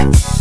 love.